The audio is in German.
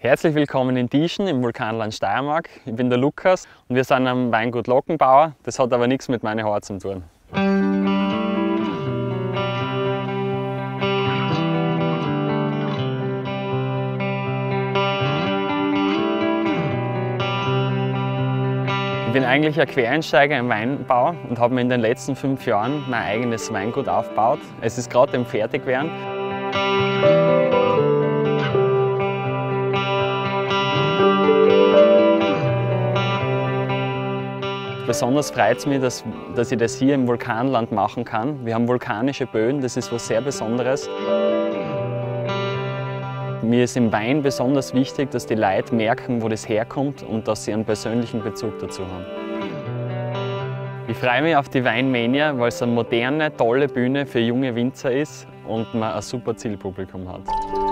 Herzlich willkommen in Dieschen im Vulkanland Steiermark. Ich bin der Lukas und wir sind am Weingut Lockenbauer. Das hat aber nichts mit meinen Haaren zu tun. Ich bin eigentlich ein Quereinsteiger im Weinbau und habe mir in den letzten fünf Jahren mein eigenes Weingut aufgebaut. Es ist gerade im Fertigwerden. Besonders freut es mich, dass, dass ich das hier im Vulkanland machen kann. Wir haben vulkanische Böden, das ist was sehr Besonderes. Mir ist im Wein besonders wichtig, dass die Leute merken, wo das herkommt und dass sie einen persönlichen Bezug dazu haben. Ich freue mich auf die Weinmania, weil es eine moderne, tolle Bühne für junge Winzer ist und man ein super Zielpublikum hat.